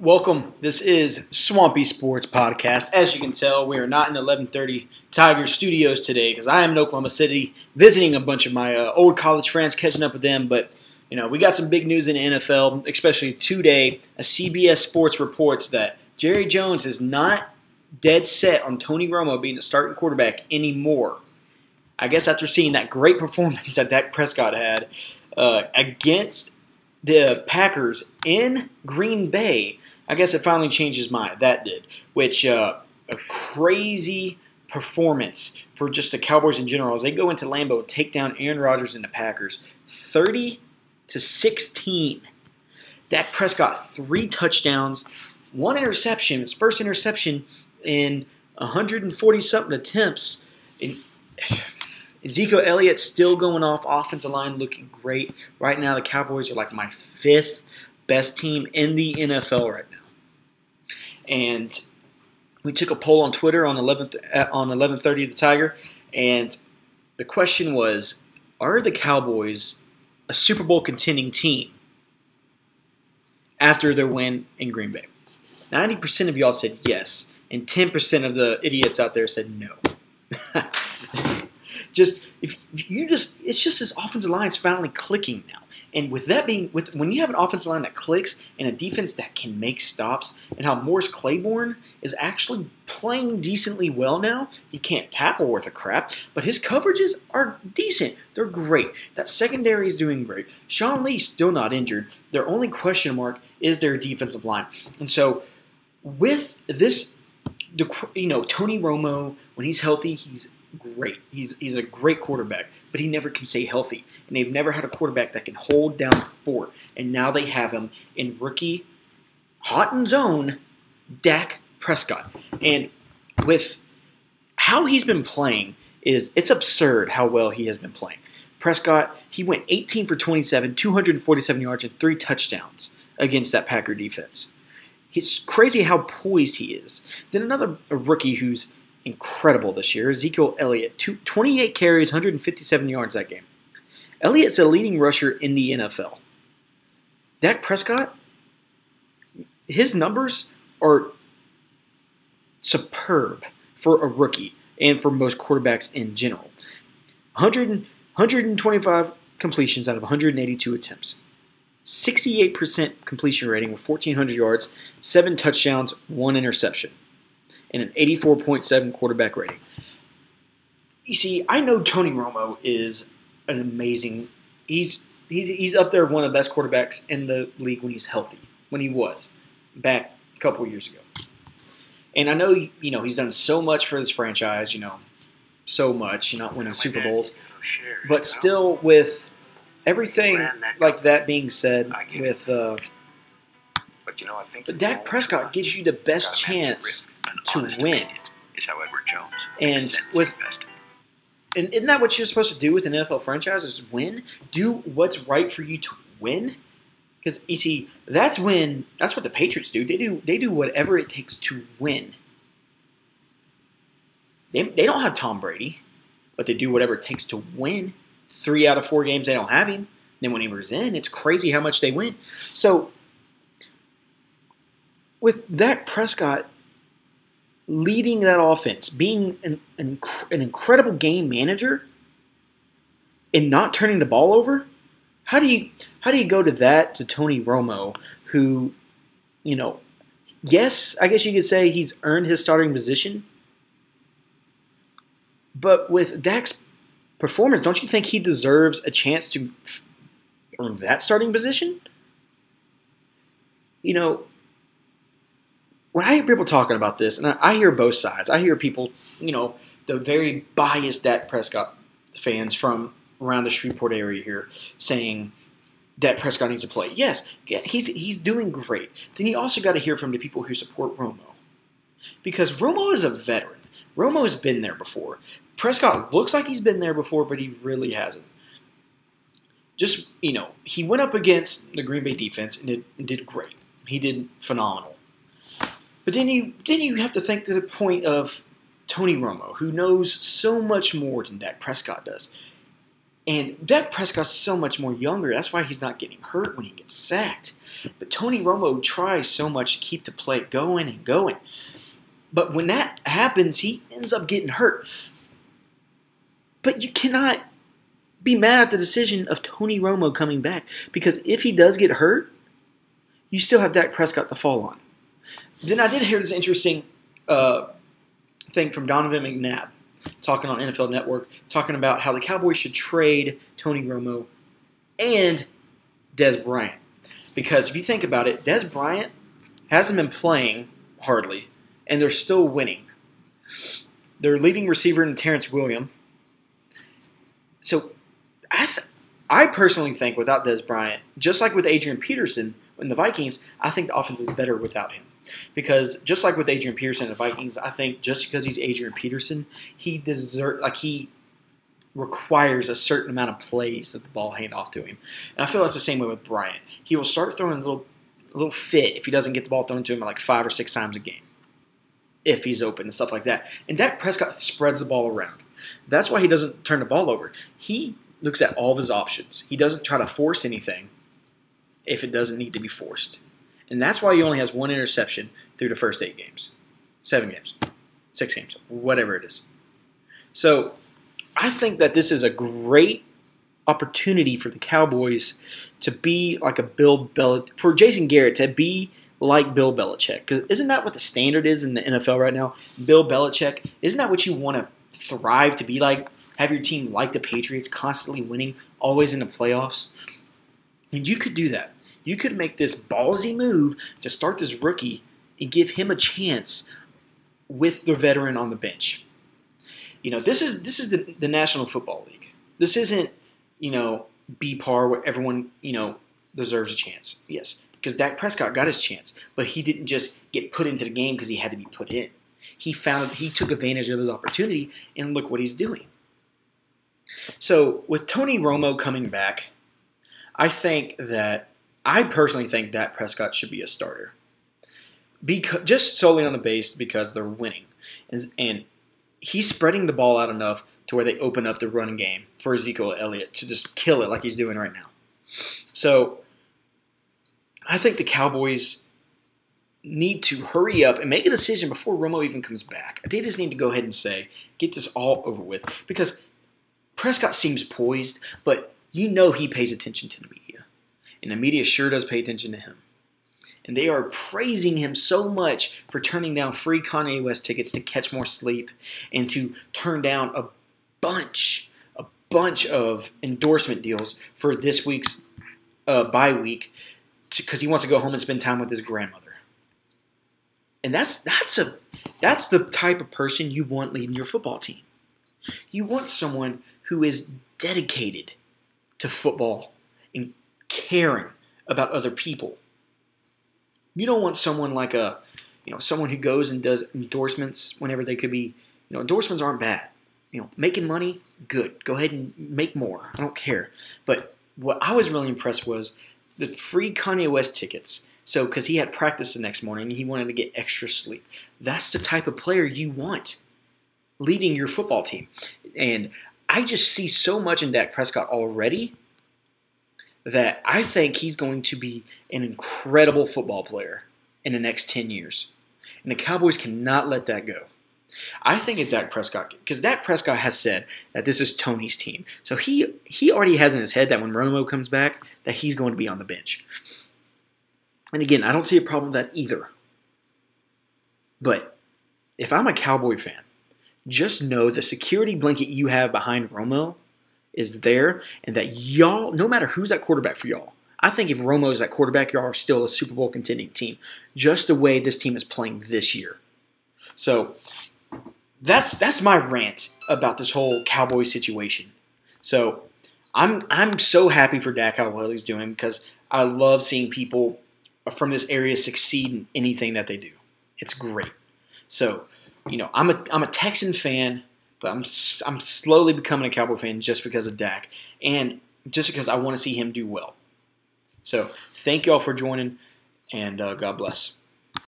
Welcome. This is Swampy Sports Podcast. As you can tell, we are not in the 1130 Tiger Studios today because I am in Oklahoma City visiting a bunch of my uh, old college friends, catching up with them. But you know, we got some big news in the NFL, especially today. A CBS Sports reports that Jerry Jones is not dead set on Tony Romo being the starting quarterback anymore. I guess after seeing that great performance that Dak Prescott had uh, against the Packers in Green Bay, I guess it finally changed his mind. That did, which uh, a crazy performance for just the Cowboys in general as they go into Lambeau and take down Aaron Rodgers and the Packers, thirty to sixteen. Dak Prescott three touchdowns, one interception. His first interception in 140 something attempts. In, Ezekiel Elliott still going off. Offensive line looking great. Right now, the Cowboys are like my fifth best team in the NFL right now. And we took a poll on Twitter on 11th uh, on 11:30 the Tiger, and the question was: Are the Cowboys a Super Bowl contending team after their win in Green Bay? 90% of y'all said yes, and 10% of the idiots out there said no. just if you just it's just this offensive line is finally clicking now. And with that being with when you have an offensive line that clicks and a defense that can make stops, and how Morris Claiborne is actually playing decently well now. He can't tackle worth a crap, but his coverages are decent. They're great. That secondary is doing great. Sean Lee still not injured. Their only question mark is their defensive line. And so with this you know, Tony Romo, when he's healthy, he's great. He's he's a great quarterback, but he never can stay healthy. And they've never had a quarterback that can hold down four. And now they have him in rookie, hot and zone, Dak Prescott. And with how he's been playing, is it's absurd how well he has been playing. Prescott, he went 18 for 27, 247 yards, and three touchdowns against that Packer defense. It's crazy how poised he is. Then another rookie who's incredible this year. Ezekiel Elliott, 28 carries, 157 yards that game. Elliott's a leading rusher in the NFL. Dak Prescott, his numbers are superb for a rookie and for most quarterbacks in general. 100, 125 completions out of 182 attempts. 68% completion rating with 1,400 yards, 7 touchdowns, 1 interception and an 84.7 quarterback rating. You see, I know Tony Romo is an amazing. He's he's he's up there one of the best quarterbacks in the league when he's healthy. When he was back a couple years ago, and I know you know he's done so much for this franchise. You know, so much. You know, winning Super Bowls, but still with everything like that being said, with uh, you know, I think but Dak Prescott gives you the best chance to win. Is how Edward Jones and with and isn't that what you're supposed to do with an NFL franchise? Is win, do what's right for you to win. Because you see, that's when that's what the Patriots do. They do they do whatever it takes to win. They, they don't have Tom Brady, but they do whatever it takes to win. Three out of four games they don't have him. Then when he was in, it's crazy how much they win. So with Dak Prescott leading that offense, being an, an, an, incredible game manager, and not turning the ball over, how do you how do you go to that to Tony Romo, who, you know, yes, I guess you could say he's earned his starting position, but with Dak's performance, don't you think he deserves a chance to earn that starting position? You know, when I hear people talking about this, and I, I, hear both sides, I hear people, you know, the very biased Dak Prescott fans from around the Shreveport area here saying Dak Prescott needs to play. Yes, he's he's doing great. Then you also got to hear from the people who support Romo, because Romo is a veteran. Romo has been there before. Prescott looks like he's been there before, but he really hasn't. Just you know, he went up against the Green Bay defense and it did great. He did phenomenal. But then you then you have to think to the point of Tony Romo, who knows so much more than Dak Prescott does. And Dak Prescott's so much more younger. That's why he's not getting hurt when he gets sacked. But Tony Romo tries so much to keep the play going and going. But when that happens, he ends up getting hurt. But you cannot be mad at the decision of Tony Romo coming back because if he does get hurt, you still have Dak Prescott to fall on. Then I did hear this interesting uh, thing from Donovan McNabb talking on NFL Network, talking about how the Cowboys should trade Tony Romo and Dez Bryant. Because if you think about it, Dez Bryant hasn't been playing hardly, and they're still winning. Their leading receiver in Terrance Williams. So I, th- I personally think without Dez Bryant, just like with Adrian Peterson in the Vikings, I think the offense is better without him. Because just like with Adrian Peterson and the Vikings, I think just because he's Adrian Peterson, he deserve like he requires a certain amount of plays that the ball hand off to him. And I feel that's the same way with Bryant. He will start throwing a little a little fit if he doesn't get the ball thrown to him like five or six times a game. If he's open and stuff like that. And Dak Prescott spreads the ball around. That's why he doesn't turn the ball over. He looks at all of his options. He doesn't try to force anything if it doesn't need to be forced. And that's why he only has one interception through the first eight games, seven games, six games, whatever it is. So I think that this is a great opportunity for the Cowboys to be like a Bill Belichick, for Jason Garrett to be like Bill Belichick. Because isn't that what the standard is in the NFL right now? Bill Belichick. Isn't that what you want to thrive to be like? Have your team like the Patriots, constantly winning, always in the playoffs? And you could do that. You could make this ballsy move to start this rookie and give him a chance with the veteran on the bench. You know, this is this is the, the National Football League. This isn't, you know, B par where everyone, you know, deserves a chance. Yes, because Dak Prescott got his chance, but he didn't just get put into the game because he had to be put in. He found he took advantage of his opportunity, and look what he's doing. So with Tony Romo coming back, I think that I personally think Dak Prescott should be a starter, because just solely on the base because they're winning, and, and he's spreading the ball out enough to where they open up the running game for Ezekiel Elliott to just kill it like he's doing right now. So I think the Cowboys need to hurry up and make a decision before Romo even comes back. They just need to go ahead and say, get this all over with. Because Prescott seems poised, but you know he pays attention to the media. And the media sure does pay attention to him. And they are praising him so much for turning down free Kanye West tickets to catch more sleep and to turn down a bunch, a bunch of endorsement deals for this week's uh, bye week because he wants to go home and spend time with his grandmother. And that's that's a that's the type of person you want leading your football team. You want someone who is dedicated to football caring about other people. You don't want someone like a, you know, someone who goes and does endorsements whenever they could be, you know, endorsements aren't bad. You know, making money, good. Go ahead and make more. I don't care. But what I was really impressed was the free Kanye West tickets. So, because he had practice the next morning, he wanted to get extra sleep. That's the type of player you want leading your football team. And I just see so much in Dak Prescott already that I think he's going to be an incredible football player in the next 10 years. And the Cowboys cannot let that go. I think it's Dak Prescott because Dak Prescott has said that this is Tony's team. So he he already has in his head that when Romo comes back that he's going to be on the bench. And again, I don't see a problem with that either. But if I'm a Cowboy fan, just know the security blanket you have behind Romo is there, and that y'all, no matter who's that quarterback for y'all, I think if Romo is that quarterback, y'all are still a Super Bowl contending team, just the way this team is playing this year. So that's that's my rant about this whole Cowboy situation. So I'm I'm so happy for Dak how well he's doing because I love seeing people from this area succeed in anything that they do. It's great. So you know, I'm a I'm a Texan fan, but I'm I'm slowly becoming a Cowboy fan just because of Dak and just because I want to see him do well. So thank y'all for joining, and uh, God bless.